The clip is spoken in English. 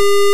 you